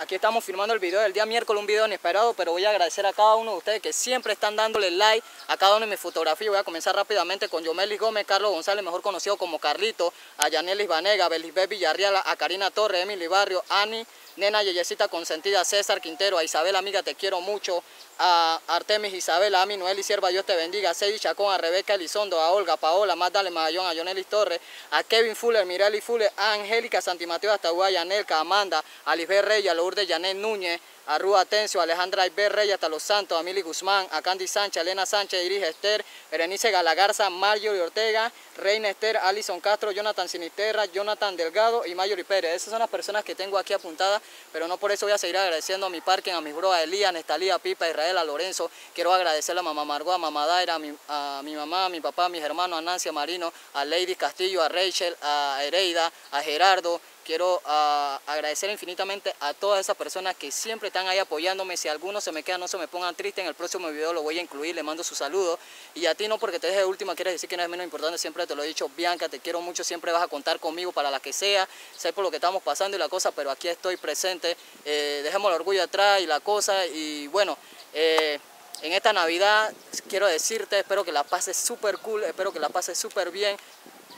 Aquí estamos filmando el video del día miércoles, un video inesperado, pero voy a agradecer a cada uno de ustedes que siempre están dándole like a cada una de mis fotografías. Voy a comenzar rápidamente con Yomelis Gómez, Carlos González, mejor conocido como Carlito, a Yanelis Vanega, Belisbeth Villarreal, a Karina Torres, Emily Barrio, Ani, Nena Yeyecita Consentida, César Quintero, a Isabel Amiga, te quiero mucho, a Artemis Isabel, a mi Noel y Sierva, Dios te bendiga, a Cedi Chacón, a Rebeca Elizondo, a Olga, Paola, Magdalena Magallón, a Yonelis Torres, a Kevin Fuller, Mireli Fuller, a Angélica Santimateo, hasta Guaya, Nelka, Amanda, a Lisbeth Reyes, a Lourdes Janet Núñez, a Rúa Atencio, a Alejandra Iber Reyes, hasta Los Santos, a Mili Guzmán, a Candy Sánchez, a Elena Sánchez, Iris Esther, Berenice Galagarza, Marjorie Ortega, Reina Esther, Alison Castro, Jonathan Sinisterra, Jonathan Delgado y Mayori Pérez. Esas son las personas que tengo aquí apuntadas, pero no por eso voy a seguir agradeciendo a mi parking, a mis bros, a Elías, Nestalía, Pipa, Israel, a Lorenzo. Quiero agradecerle a mamá Margot, a mamá Daira, a mi, a mi mamá, a mi papá, a mis hermanos, a Nancy, a Marino, a Lady Castillo, a Rachel, a Hereida, a Gerardo, Quiero uh, agradecer infinitamente a todas esas personas que siempre están ahí apoyándome. Si alguno se me queda, no se me pongan triste. En el próximo video lo voy a incluir, le mando su saludo. Y a ti no porque te deje de última, quieres decir que no es menos importante. Siempre te lo he dicho, Bianca, te quiero mucho. Siempre vas a contar conmigo para la que sea. Sé por lo que estamos pasando y la cosa, pero aquí estoy presente. Eh, dejemos el orgullo atrás y la cosa. Y bueno, eh, en esta Navidad quiero decirte, espero que la pases súper cool, espero que la pases súper bien.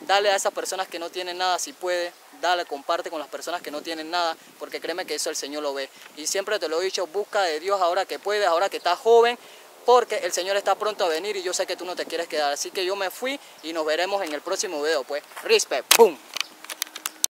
Dale a esas personas que no tienen nada si puede, dale, comparte con las personas que no tienen nada, porque créeme que eso el Señor lo ve. Y siempre te lo he dicho, busca de Dios ahora que puedes, ahora que estás joven, porque el Señor está pronto a venir y yo sé que tú no te quieres quedar. Así que yo me fui y nos veremos en el próximo video. Pues, respect, boom.